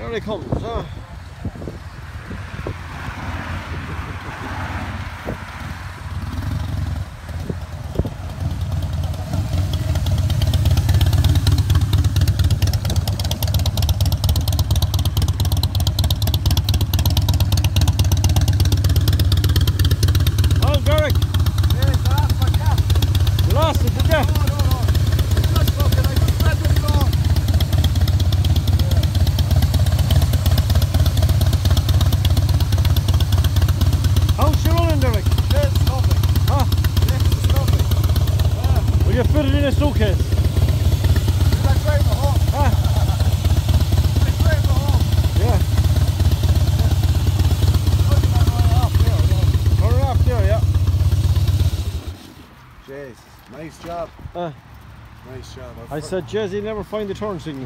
There he comes. Huh? You fit it in a suitcase? It's like driving home. Huh? It's like driving home. Yeah. Look at that right off there, yeah. Turn it off there, yeah. Jeez, nice job. Uh, Nice job. I said, Jez, you never find the turn signal.